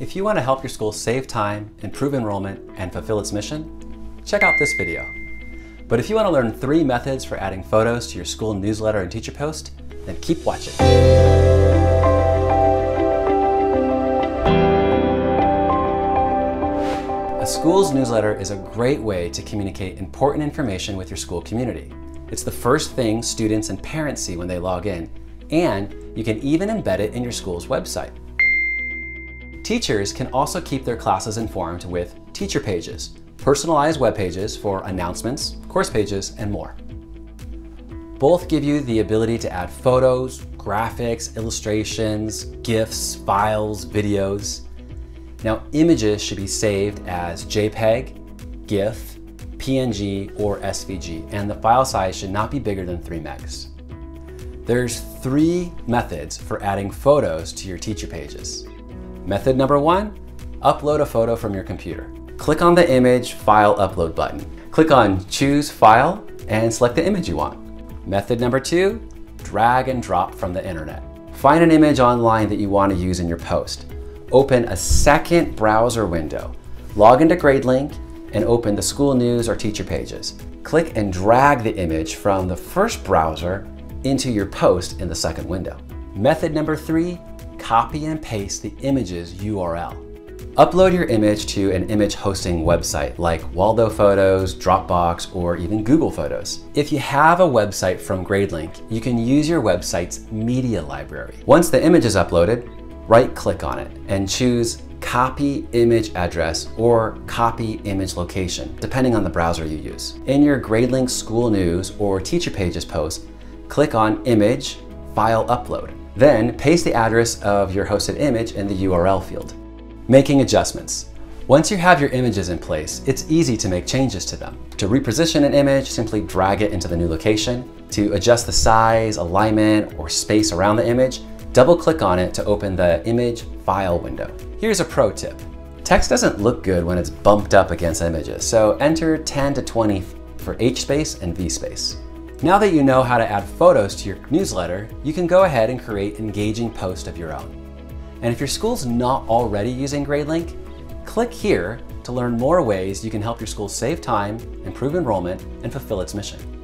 If you want to help your school save time, improve enrollment, and fulfill its mission, check out this video. But if you want to learn three methods for adding photos to your school newsletter and teacher post, then keep watching. A school's newsletter is a great way to communicate important information with your school community. It's the first thing students and parents see when they log in, and you can even embed it in your school's website. Teachers can also keep their classes informed with teacher pages, personalized web pages for announcements, course pages, and more. Both give you the ability to add photos, graphics, illustrations, GIFs, files, videos. Now, images should be saved as JPEG, GIF, PNG, or SVG, and the file size should not be bigger than 3 megs. There's three methods for adding photos to your teacher pages. Method number one, upload a photo from your computer. Click on the image file upload button. Click on choose file and select the image you want. Method number two, drag and drop from the internet. Find an image online that you want to use in your post. Open a second browser window. Log into Gradelink and open the school news or teacher pages. Click and drag the image from the first browser into your post in the second window. Method number three, copy and paste the image's URL. Upload your image to an image hosting website like Waldo Photos, Dropbox, or even Google Photos. If you have a website from Gradelink, you can use your website's media library. Once the image is uploaded, right click on it and choose copy image address or copy image location, depending on the browser you use. In your Gradelink school news or teacher pages post, click on image, file upload. Then paste the address of your hosted image in the URL field. Making adjustments. Once you have your images in place, it's easy to make changes to them. To reposition an image, simply drag it into the new location. To adjust the size, alignment, or space around the image, double click on it to open the image file window. Here's a pro tip. Text doesn't look good when it's bumped up against images, so enter 10 to 20 for H space and V space. Now that you know how to add photos to your newsletter, you can go ahead and create engaging posts of your own. And if your school's not already using Gradelink, click here to learn more ways you can help your school save time, improve enrollment, and fulfill its mission.